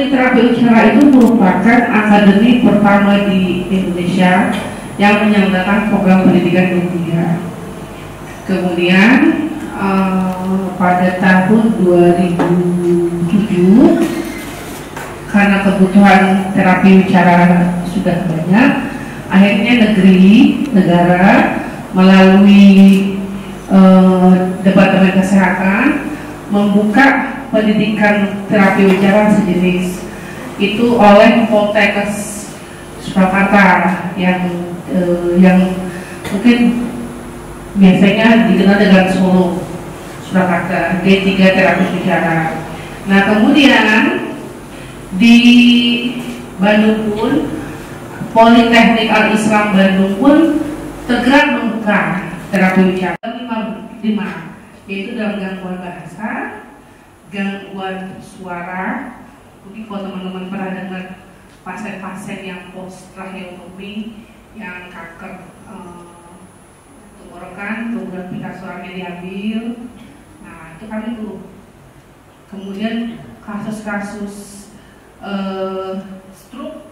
Akademi Terapi Ucara itu merupakan akademi pertama di Indonesia yang menyelenggarakan program pendidikan dunia. Kemudian uh, pada tahun 2007 karena kebutuhan terapi bicara sudah banyak, akhirnya negeri negara melalui uh, departemen kesehatan membuka pendidikan terapi bicara sejenis itu oleh Poltekkes Surakarta yang uh, yang mungkin biasanya dikenal dengan Solo Surakarta D3 terapi bicara. Nah kemudian di Bandung pun Politeknik Al Islam Bandung pun tergerak membuka terapi bicara lima, lima yaitu dalam gangguan bahasa, gangguan suara. Mungkin kalau teman-teman pernah dengar pasien-pasien yang post tracheotomi yang kanker eh, tenggorokan, kemudian pita suaranya diambil. Nah itu kami dulu. Kemudian kasus-kasus uh, stroke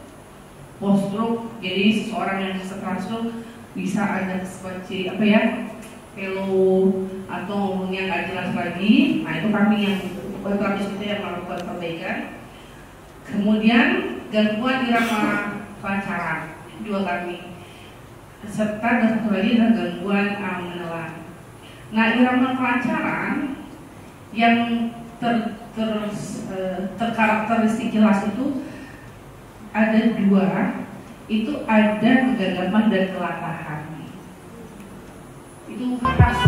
post stroke jadi seseorang yang setelah stroke bisa ada seperti apa ya hello atau ngomongnya nggak jelas lagi nah itu kami yang kami itu yang melakukan perbaikan. Kemudian gangguan irama kelancaran dua kami serta dan satu lagi adalah gangguan um, menelan. Nah irama kelancaran yang ter ter, eh, terkarakteristik jelas itu ada dua. Itu ada kegagapan dan kelatahan itu khas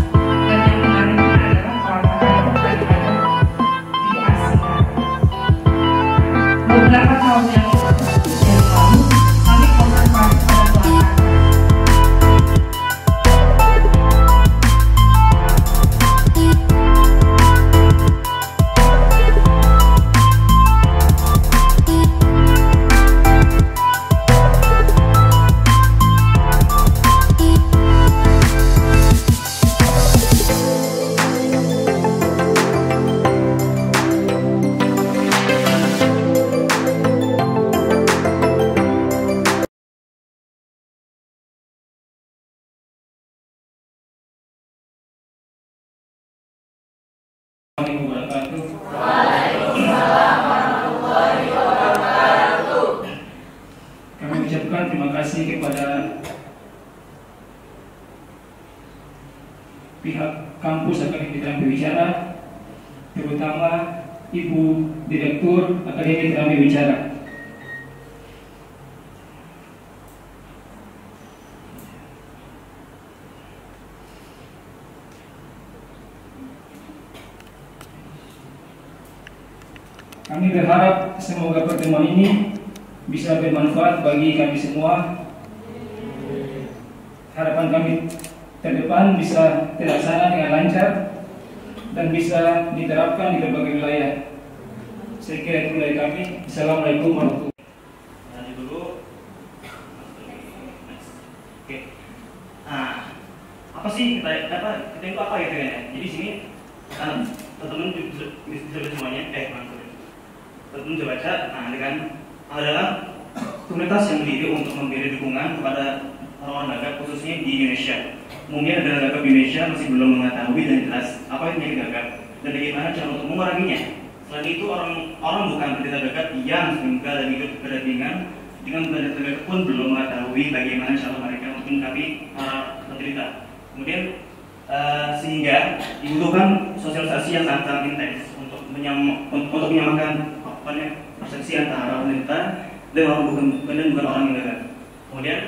kasih kepada pihak kampus Akademi Terapi Bicara, terutama Ibu Direktur Akademi Terapi Bicara. Kami berharap semoga pertemuan ini bisa bermanfaat bagi kami semua. Harapan kami ke depan bisa terlaksana dengan lancar dan bisa diterapkan di berbagai wilayah. Saya kira itu dari kami. Assalamualaikum warahmatullahi wabarakatuh. Nanti dulu. Oke. Nah, apa sih kita apa kita itu apa gitu ya? Jadi sini um, teman-teman bisa bisa semuanya. Eh. Teman-teman bisa baca. Nah, ini kan adalah komunitas yang berdiri untuk memberi dukungan kepada lembaga khususnya di Indonesia. Mungkin ada lembaga di Indonesia masih belum mengetahui dan jelas apa itu penyakit gagap dan bagaimana cara untuk menguranginya. Selain itu orang orang bukan penderita gagap yang meninggal dan hidup berdampingan dengan penderita gagap pun belum mengetahui bagaimana cara mereka untuk menyikapi para penderita. Kemudian eh, sehingga dibutuhkan sosialisasi yang sangat sangat intens untuk menyam, untuk, menyamakan persepsi antara penderita dan orang bukan bukan orang yang gagal. Kemudian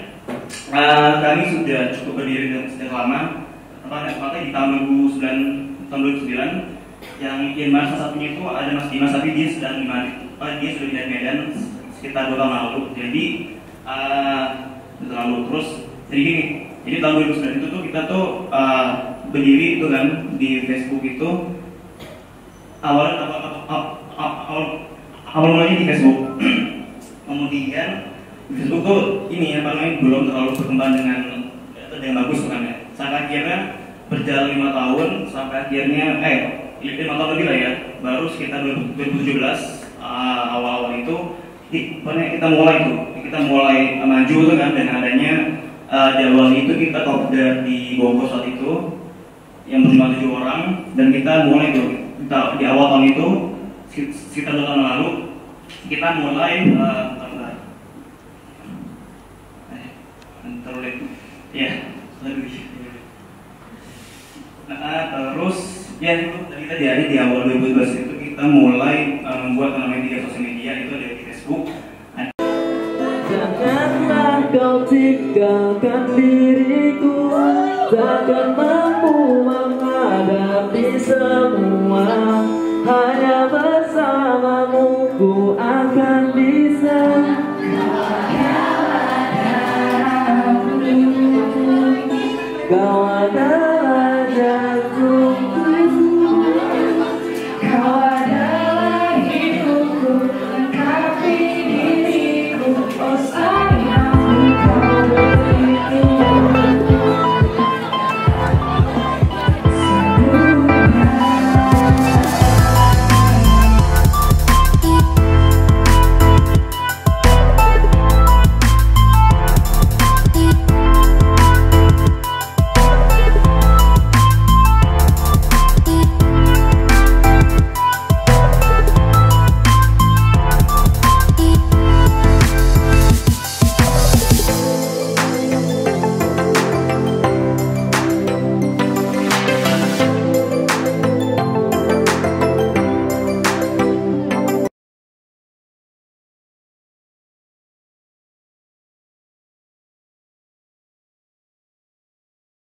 eh, kami sudah cukup berdiri sejak lama, tepatnya di tahun 2009 tahun 2009 yang yang mana salah satunya itu ada Mas Dimas tapi dia sedang di Madrid, dia sudah di Medan sekitar dua tahun lalu. Jadi tahun lalu. Terus jadi gini, jadi tahun 2009 itu tuh kita tuh eh, berdiri itu kan di Facebook itu. Awal awal awal, awal, awal mulanya di Facebook. Kemudian di tuh ini apa namanya belum terlalu berkembang dengan dengan bagus kan ya. Sampai akhirnya berjalan lima tahun sampai akhirnya eh lima tahun lebih lah ya. Baru sekitar 2017 uh, awal-awal itu kita mulai tuh. Kita mulai maju tuh kan dengan adanya uh, jadwal itu kita kopdar di Bogor saat itu yang berjumlah tujuh orang dan kita mulai tuh. Kita, di awal tahun itu sekit- sekitar dua tahun lalu kita mulai uh, bentar, bentar. Eh, bentar dulu. ya aduh, Nah, terus ya itu tadi hari di awal 2012 itu kita mulai uh, membuat namanya tiga sosial media itu ada di Facebook, Janganlah kau tinggalkan diriku Takkan mampu menghadapi semua. Hanya bersamamu ku